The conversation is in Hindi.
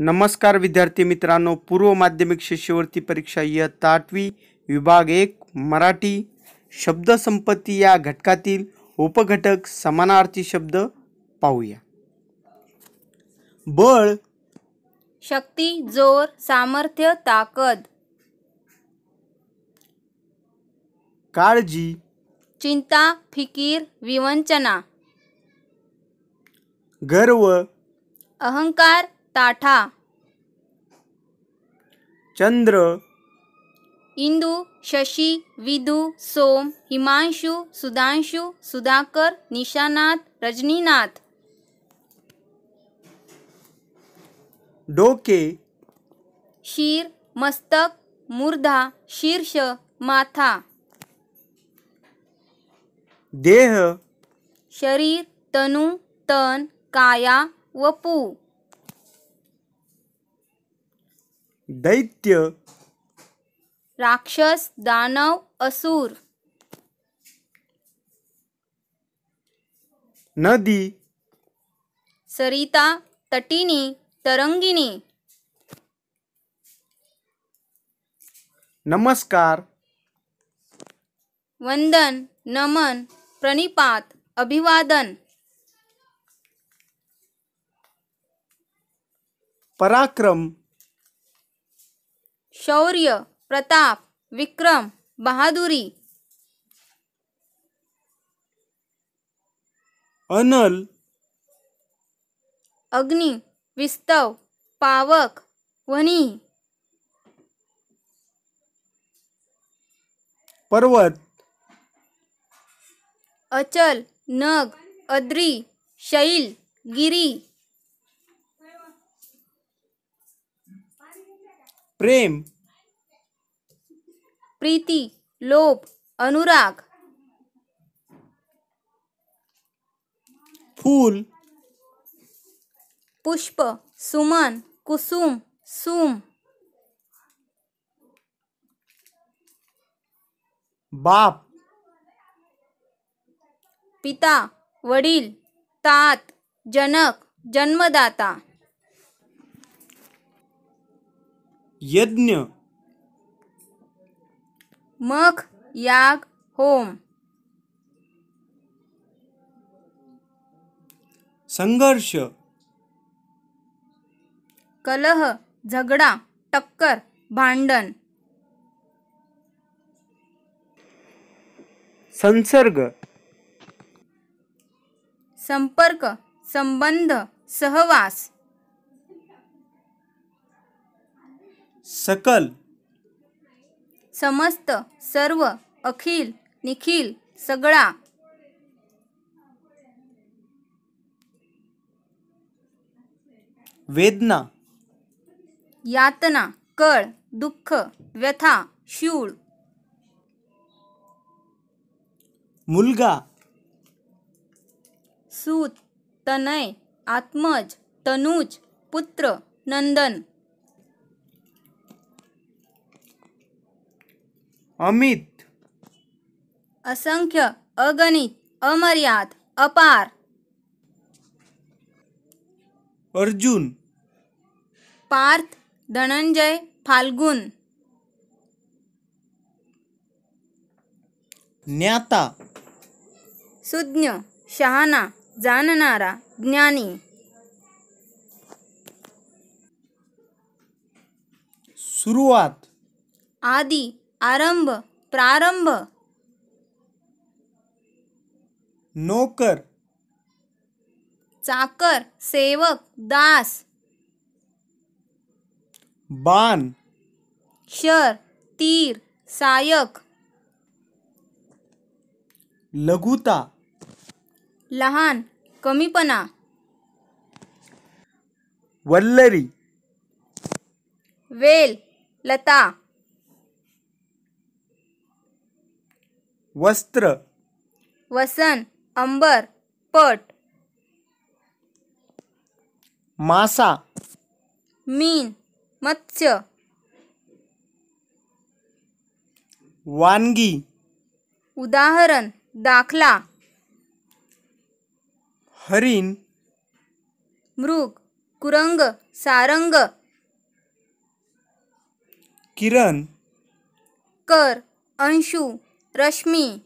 नमस्कार विद्यार्थी मित्रांनो पूर्व माध्यमिक शिष्यवृत्ती परीक्षा इयत्ता आठवी विभाग एक मराठी शब्दसंपत्ती या घटकातील उपघटक समानार्थी शब्द पाहूया. बळ शक्ती जोर सामर्थ्य ताकद. काळजी चिंता फिकीर विवंचना. गर्व अहंकार ताठा। चंद्र। इंदु शशि विदू सोम हिमांशु सुधांशु सुधाकर निशानाथ रजनीनाथ। डोके। शीर मस्तक मूर्धा शीर्ष माथा। देह। शरीर तनु तन काया वपू दैत्य। राक्षस दानव असुर। नदी। सरिता तटिनी तरंगिणी नमस्कार। वंदन नमन प्रणिपात अभिवादन। पराक्रम। शौर्य प्रताप विक्रम बहादुरी। अनल। अग्नि विस्तव पावक वनी। पर्वत। अचल नग अद्री शैल गिरी। प्रेम। प्रीती लोभ अनुराग। फूल। पुष्प सुमन कुसुम सुम। बाप। पिता वडील तात जनक जन्मदाता। यज्ञ। मख याग होम. संघर्ष. कलह झगडा टक्कर भांडण. संसर्ग. संपर्क संबंध सहवास. सकल. समस्त सर्व अखिल निखिल सगळा. वेदना. यातना कळ दुःख व्यथा शूळ. मुलगा. सूत तनय आत्मज तनुज पुत्र नंदन. अमित. असंख्य अगणित अमर्याद अपार. अर्जुन. पार्थ धनंजय फाल्गुन. ज्ञाता. सुज्ञ शहाणा जाणणारा ज्ञानी. सुरुवात. आदी आरंभ प्रारंभ। नोकर। चाकर सेवक दास। बाण शर तीर सायक। लघुता। लहान कमीपणा। वल्लरी। वेल लता। वस्त्र। वसन अंबर पट। मासा। मीन मत्स्य। वानगी। उदाहरण दाखला। हरिण। मृग कुरंग सारंग। किरण। कर अंशु। रश्मी।